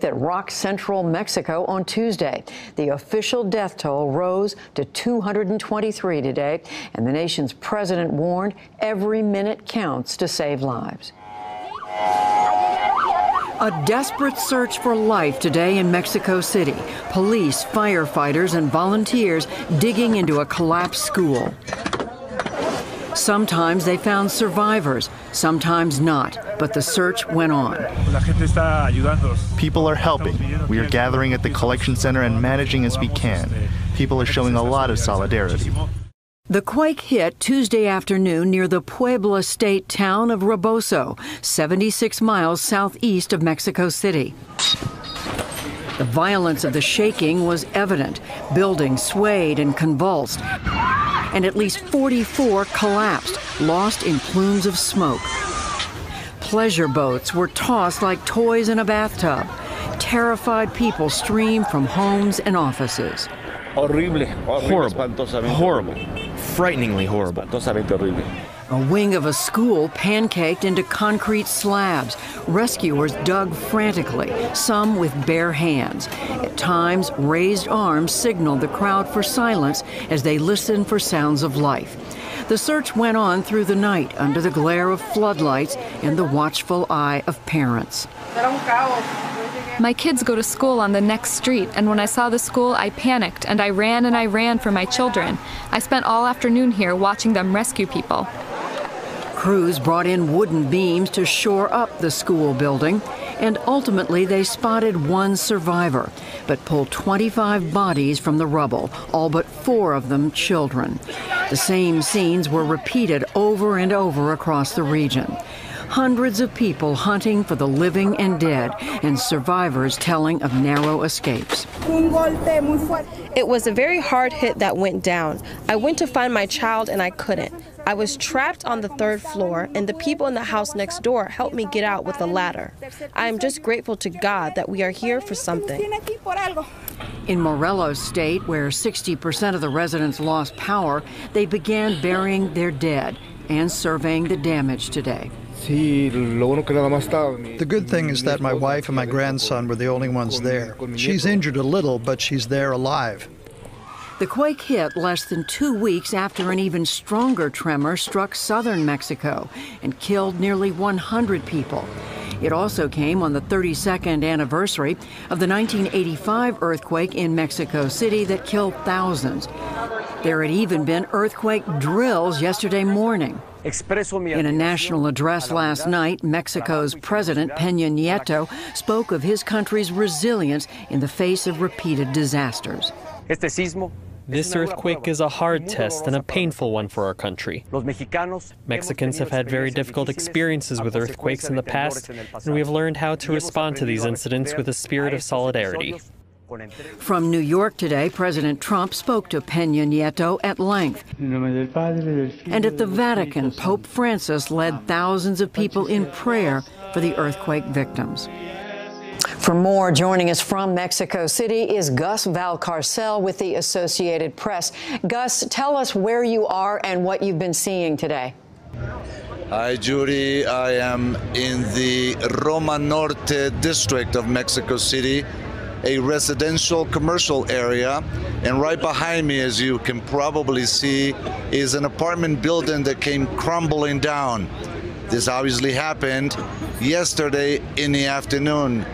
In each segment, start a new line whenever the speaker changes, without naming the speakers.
that rocked central Mexico on Tuesday. The official death toll rose to 223 today, and the nation's president warned every minute counts to save lives. A desperate search for life today in Mexico City. Police, firefighters, and volunteers digging into a collapsed school. Sometimes they found survivors, sometimes not, but the search went on.
People are helping. We are gathering at the collection center and managing as we can. People are showing a lot of solidarity.
The quake hit Tuesday afternoon near the Puebla state town of Raboso, 76 miles southeast of Mexico City. The violence of the shaking was evident. Buildings swayed and convulsed and at least 44 collapsed, lost in plumes of smoke. Pleasure boats were tossed like toys in a bathtub. Terrified people streamed from homes and offices.
Horrible. Horrible. Horrible. Frighteningly horrible.
A wing of a school pancaked into concrete slabs. Rescuers dug frantically, some with bare hands. At times, raised arms signaled the crowd for silence as they listened for sounds of life. The search went on through the night under the glare of floodlights and the watchful eye of parents.
My kids go to school on the next street, and when I saw the school, I panicked and I ran and I ran for my children. I spent all afternoon here watching them rescue people.
Crews brought in wooden beams to shore up the school building, and ultimately they spotted one survivor, but pulled 25 bodies from the rubble, all but four of them children. The same scenes were repeated over and over across the region. Hundreds of people hunting for the living and dead, and survivors telling of narrow escapes.
It was a very hard hit that went down. I went to find my child and I couldn't. I was trapped on the third floor, and the people in the house next door helped me get out with a ladder. I am just grateful to God that we are here for something.
In Morelos State, where 60% of the residents lost power, they began burying their dead and surveying the damage today.
The good thing is that my wife and my grandson were the only ones there. She's injured a little, but she's there alive.
The quake hit less than two weeks after an even stronger tremor struck southern Mexico and killed nearly 100 people. It also came on the 32nd anniversary of the 1985 earthquake in Mexico City that killed thousands. There had even been earthquake drills yesterday morning. In a national address last night, Mexico's President Peña Nieto spoke of his country's resilience in the face of repeated disasters.
This earthquake is a hard test and a painful one for our country. Mexicans have had very difficult experiences with earthquakes in the past, and we have learned how to respond to these incidents with a spirit of solidarity.
From New York today, President Trump spoke to Peña Nieto at length. And at the Vatican, Pope Francis led thousands of people in prayer for the earthquake victims. For more, joining us from Mexico City is Gus Valcarcel with the Associated Press. Gus, tell us where you are and what you've been seeing today.
Hi, Judy. I am in the Roma Norte district of Mexico City, a residential commercial area. And right behind me, as you can probably see, is an apartment building that came crumbling down. This obviously happened yesterday in the afternoon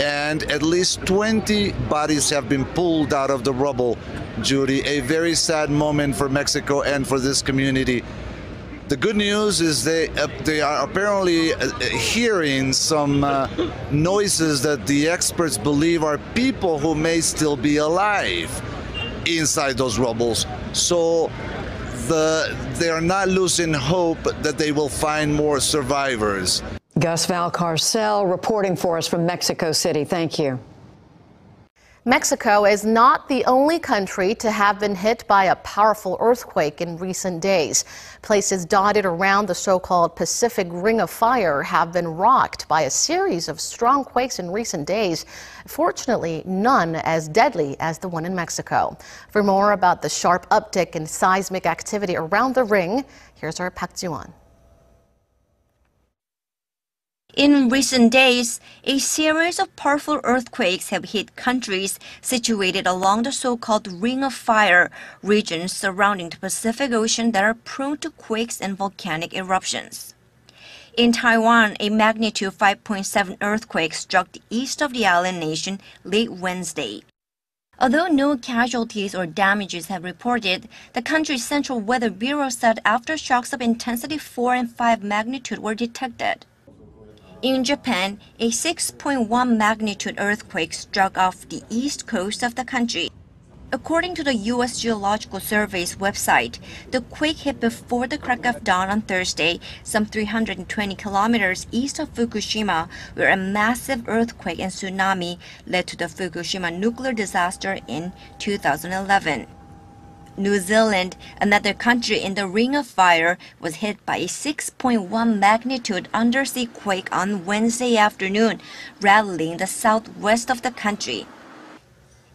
and at least 20 bodies have been pulled out of the rubble, Judy. A very sad moment for Mexico and for this community. The good news is they uh, they are apparently uh, hearing some uh, noises that the experts believe are people who may still be alive inside those rubbles. So the they are not losing hope that they will find more survivors.
Gus Valcarcel reporting for us from Mexico City. Thank you.
Mexico is not the only country to have been hit by a powerful earthquake in recent days. Places dotted around the so-called Pacific Ring of Fire have been rocked by a series of strong quakes in recent days. Fortunately, none as deadly as the one in Mexico. For more about the sharp uptick in seismic activity around the ring, here's our Pak.
In recent days, a series of powerful earthquakes have hit countries situated along the so-called Ring of Fire regions surrounding the Pacific Ocean that are prone to quakes and volcanic eruptions. In Taiwan, a magnitude 5.7 earthquake struck the east of the island nation late Wednesday. Although no casualties or damages have reported, the country's Central Weather Bureau said aftershocks of intensity 4 and 5 magnitude were detected. In Japan, a 6.1 magnitude earthquake struck off the east coast of the country. According to the U.S. Geological Survey's website, the quake hit before the crack of dawn on Thursday, some 320 kilometers east of Fukushima, where a massive earthquake and tsunami led to the Fukushima nuclear disaster in 2011. New Zealand, another country in the Ring of Fire, was hit by a 6.1 magnitude undersea quake on Wednesday afternoon, rattling the southwest of the country.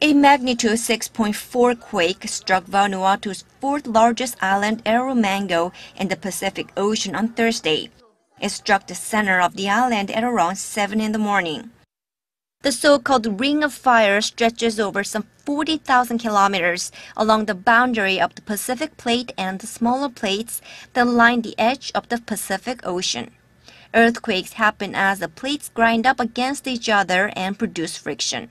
A magnitude 6.4 quake struck Vanuatu's fourth largest island, Erromango, in the Pacific Ocean on Thursday. It struck the center of the island at around 7 in the morning. The so-called Ring of Fire stretches over some 40,000 kilometers along the boundary of the Pacific Plate and the smaller plates that line the edge of the Pacific Ocean. Earthquakes happen as the plates grind up against each other and produce friction.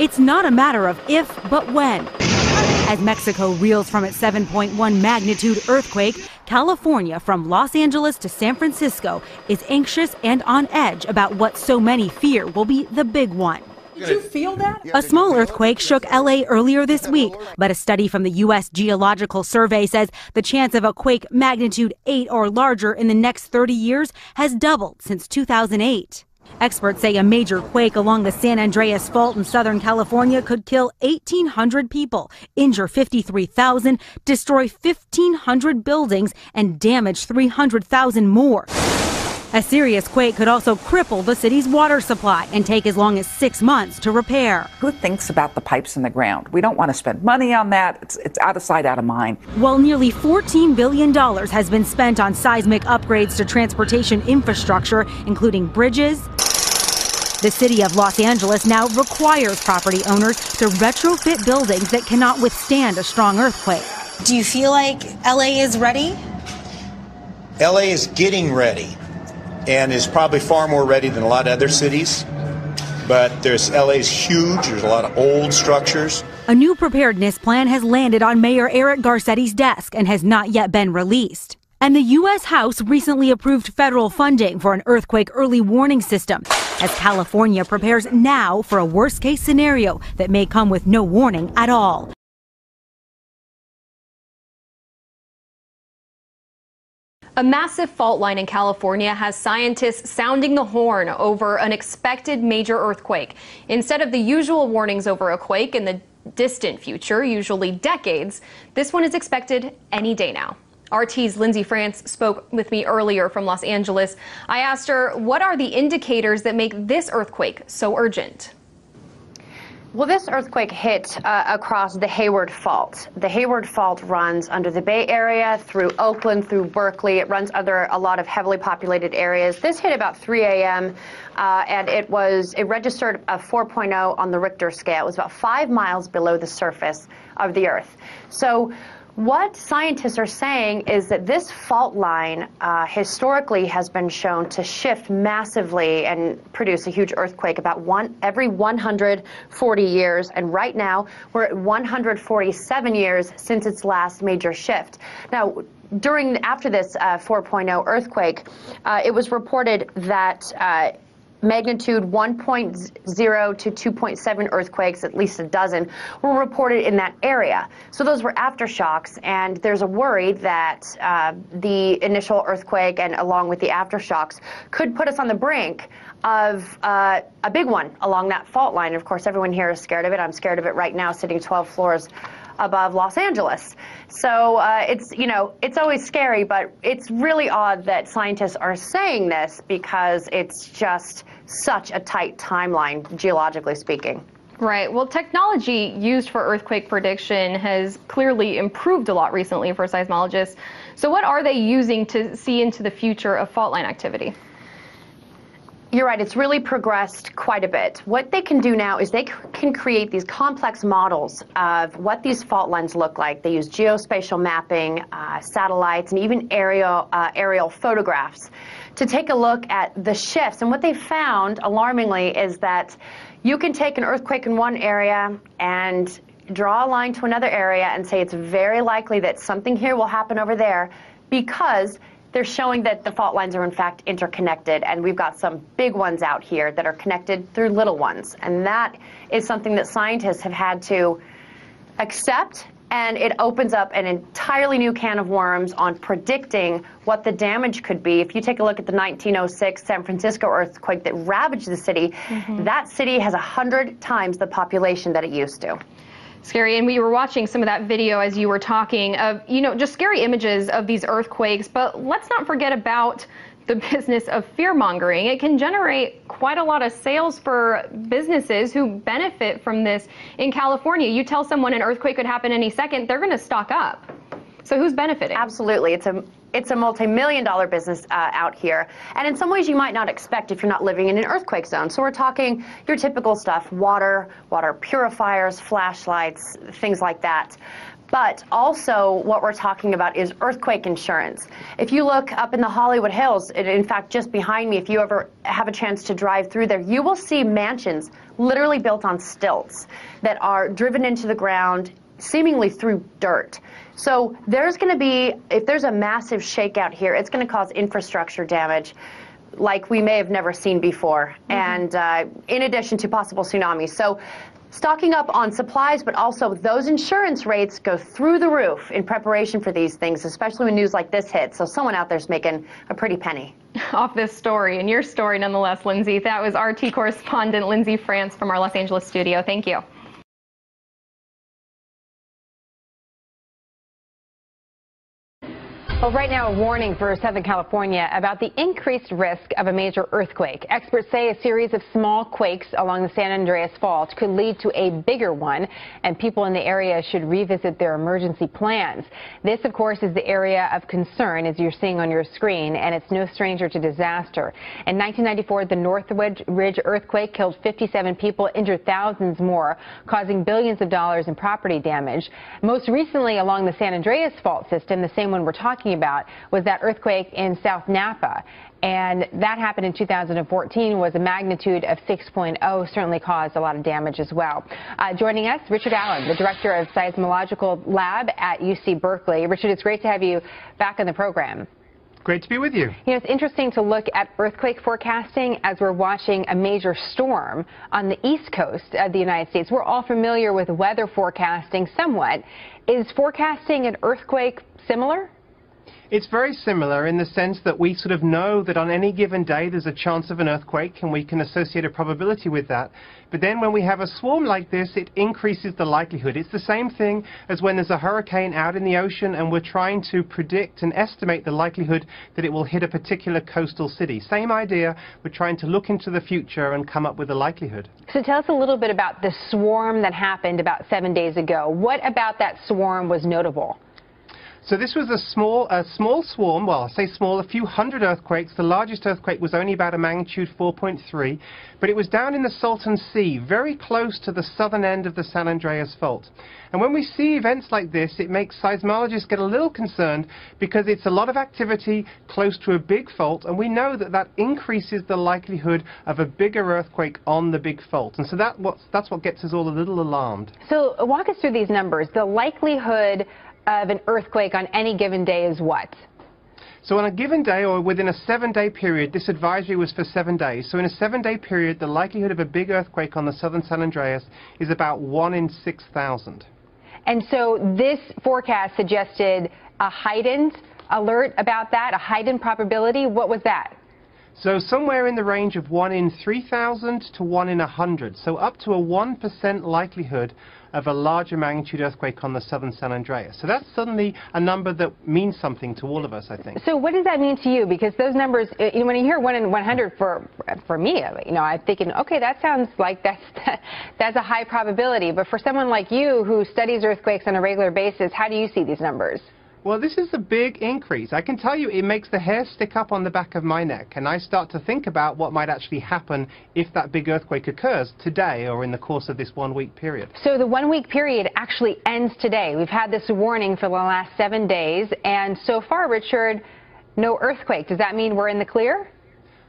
It's not a matter of if, but when. As Mexico reels from its 7.1 magnitude earthquake, California, from Los Angeles to San Francisco, is anxious and on edge about what so many fear will be the big one.
Did you feel that?
A small earthquake shook LA earlier this week, but a study from the U.S. Geological Survey says the chance of a quake magnitude 8 or larger in the next 30 years has doubled since 2008. Experts say a major quake along the San Andreas Fault in Southern California could kill 1,800 people, injure 53,000, destroy 1,500 buildings, and damage 300,000 more. A serious quake could also cripple the city's water supply and take as long as six months to repair.
Who thinks about the pipes in the ground? We don't want to spend money on that. It's, it's out of sight, out of mind.
While nearly $14 billion has been spent on seismic upgrades to transportation infrastructure, including bridges, the city of Los Angeles now requires property owners to retrofit buildings that cannot withstand a strong earthquake.
Do you feel like LA is ready?
LA is getting ready and is probably far more ready than a lot of other cities. But there's LA's huge, there's a lot of old structures.
A new preparedness plan has landed on Mayor Eric Garcetti's desk and has not yet been released. And the U.S. House recently approved federal funding for an earthquake early warning system as California prepares now for a worst case scenario that may come with no warning at all.
A massive fault line in California has scientists sounding the horn over an expected major earthquake. Instead of the usual warnings over a quake in the distant future, usually decades, this one is expected any day now. RT's Lindsay France spoke with me earlier from Los Angeles. I asked her, what are the indicators that make this earthquake so urgent?
Well, this earthquake hit uh, across the Hayward Fault. The Hayward Fault runs under the Bay Area, through Oakland, through Berkeley. It runs under a lot of heavily populated areas. This hit about 3 a.m. Uh, and it was it registered a 4.0 on the Richter scale. It was about five miles below the surface of the Earth. So what scientists are saying is that this fault line uh, historically has been shown to shift massively and produce a huge earthquake about one every 140 years. And right now, we're at 147 years since its last major shift. Now, during after this uh, 4.0 earthquake, uh, it was reported that uh, magnitude 1.0 to 2.7 earthquakes, at least a dozen, were reported in that area. So those were aftershocks, and there's a worry that uh, the initial earthquake and along with the aftershocks could put us on the brink of uh, a big one along that fault line. Of course, everyone here is scared of it. I'm scared of it right now, sitting 12 floors above Los Angeles. So uh, it's, you know, it's always scary, but it's really odd that scientists are saying this because it's just such a tight timeline, geologically speaking.
Right. Well, technology used for earthquake prediction has clearly improved a lot recently for seismologists. So, what are they using to see into the future of fault line activity?
You're right, it's really progressed quite a bit. What they can do now is they can create these complex models of what these fault lines look like. They use geospatial mapping, uh, satellites, and even aerial, uh, aerial photographs to take a look at the shifts. And what they found, alarmingly, is that you can take an earthquake in one area and draw a line to another area and say it's very likely that something here will happen over there because they're showing that the fault lines are in fact interconnected, and we've got some big ones out here that are connected through little ones. And that is something that scientists have had to accept, and it opens up an entirely new can of worms on predicting what the damage could be. If you take a look at the 1906 San Francisco earthquake that ravaged the city, mm -hmm. that city has 100 times the population that it used to
scary. And we were watching some of that video as you were talking of, you know, just scary images of these earthquakes. But let's not forget about the business of fear mongering. It can generate quite a lot of sales for businesses who benefit from this. In California, you tell someone an earthquake could happen any second, they're going to stock up. So who's benefiting?
Absolutely. It's a it's a multi-million dollar business uh, out here. And in some ways you might not expect if you're not living in an earthquake zone. So we're talking your typical stuff, water, water purifiers, flashlights, things like that. But also what we're talking about is earthquake insurance. If you look up in the Hollywood Hills, in fact, just behind me, if you ever have a chance to drive through there, you will see mansions literally built on stilts that are driven into the ground seemingly through dirt. So there's going to be, if there's a massive shakeout here, it's going to cause infrastructure damage like we may have never seen before, mm -hmm. and uh, in addition to possible tsunamis. So stocking up on supplies, but also those insurance rates go through the roof in preparation for these things, especially when news like this hits. So someone out there's making a pretty penny.
Off this story, and your story nonetheless, Lindsay. That was RT correspondent Lindsay France from our Los Angeles studio. Thank you.
Well, right now, a warning for Southern California about the increased risk of a major earthquake. Experts say a series of small quakes along the San Andreas Fault could lead to a bigger one, and people in the area should revisit their emergency plans. This, of course, is the area of concern, as you're seeing on your screen, and it's no stranger to disaster. In 1994, the Northridge Ridge earthquake killed 57 people, injured thousands more, causing billions of dollars in property damage. Most recently, along the San Andreas Fault system, the same one we're talking talking about was that earthquake in South Napa. And that happened in 2014, was a magnitude of 6.0, certainly caused a lot of damage as well. Uh, joining us, Richard Allen, the Director of Seismological Lab at UC Berkeley. Richard, it's great to have you back on the program.
Great to be with you.
You know, it's interesting to look at earthquake forecasting as we're watching a major storm on the east coast of the United States. We're all familiar with weather forecasting somewhat. Is forecasting an earthquake similar?
It's very similar in the sense that we sort of know that on any given day there's a chance of an earthquake and we can associate a probability with that. But then when we have a swarm like this, it increases the likelihood. It's the same thing as when there's a hurricane out in the ocean and we're trying to predict and estimate the likelihood that it will hit a particular coastal city. Same idea, we're trying to look into the future and come up with a likelihood.
So tell us a little bit about the swarm that happened about seven days ago. What about that swarm was notable?
So this was a small, a small swarm, well, I say small, a few hundred earthquakes. The largest earthquake was only about a magnitude 4.3, but it was down in the Salton Sea, very close to the southern end of the San Andreas Fault. And when we see events like this, it makes seismologists get a little concerned because it's a lot of activity close to a big fault, and we know that that increases the likelihood of a bigger earthquake on the big fault. And so that that's what gets us all a little alarmed.
So walk us through these numbers. The likelihood of an earthquake on any given day is what?
So on a given day or within a seven-day period, this advisory was for seven days. So in a seven-day period, the likelihood of a big earthquake on the southern San Andreas is about 1 in 6,000.
And so this forecast suggested a heightened alert about that, a heightened probability. What was that?
So somewhere in the range of 1 in 3,000 to 1 in 100. So up to a 1% likelihood of a larger magnitude earthquake on the southern San Andreas. So that's suddenly a number that means something to all of us, I think.
So what does that mean to you? Because those numbers, uh, you know, when you hear 1 in 100 for for me, you know, I'm thinking, okay, that sounds like that's that's a high probability. But for someone like you who studies earthquakes on a regular basis, how do you see these numbers?
Well, this is a big increase. I can tell you it makes the hair stick up on the back of my neck, and I start to think about what might actually happen if that big earthquake occurs today or in the course of this one week period.
So the one week period actually ends today. We've had this warning for the last seven days, and so far, Richard, no earthquake. Does that mean we're in the clear?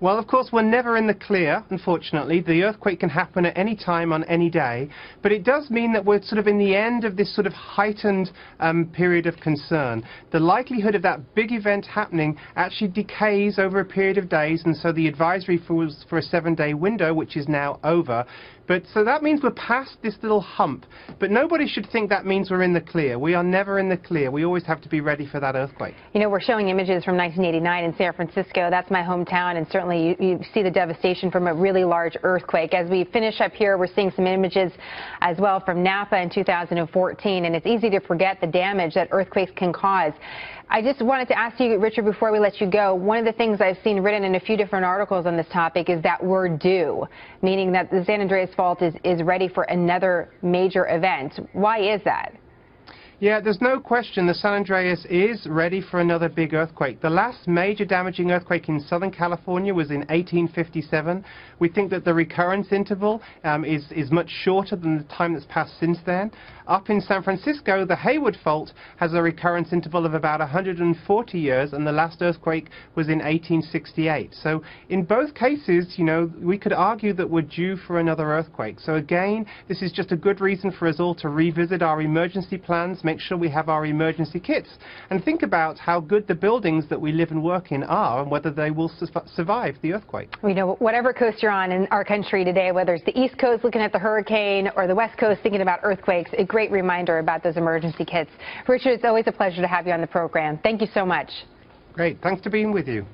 Well, of course, we're never in the clear, unfortunately. The earthquake can happen at any time on any day. But it does mean that we're sort of in the end of this sort of heightened um, period of concern. The likelihood of that big event happening actually decays over a period of days, and so the advisory for, for a seven-day window, which is now over, but so that means we're past this little hump. But nobody should think that means we're in the clear. We are never in the clear. We always have to be ready for that earthquake.
You know, we're showing images from 1989 in San Francisco. That's my hometown, and certainly you, you see the devastation from a really large earthquake. As we finish up here, we're seeing some images as well from Napa in 2014, and it's easy to forget the damage that earthquakes can cause. I just wanted to ask you, Richard, before we let you go, one of the things I've seen written in a few different articles on this topic is that we're due, meaning that the San Andreas Fault is, is ready for another major event. Why is that?
Yeah, there's no question the San Andreas is ready for another big earthquake. The last major damaging earthquake in Southern California was in 1857. We think that the recurrence interval um, is, is much shorter than the time that's passed since then. Up in San Francisco, the Hayward Fault has a recurrence interval of about 140 years, and the last earthquake was in 1868. So in both cases, you know, we could argue that we're due for another earthquake. So again, this is just a good reason for us all to revisit our emergency plans, make sure we have our emergency kits, and think about how good the buildings that we live and work in are and whether they will su survive the earthquake.
You know, whatever coast you're on in our country today, whether it's the East Coast looking at the hurricane or the West Coast thinking about earthquakes, a great reminder about those emergency kits. Richard, it's always a pleasure to have you on the program. Thank you so much.
Great. Thanks for being with you.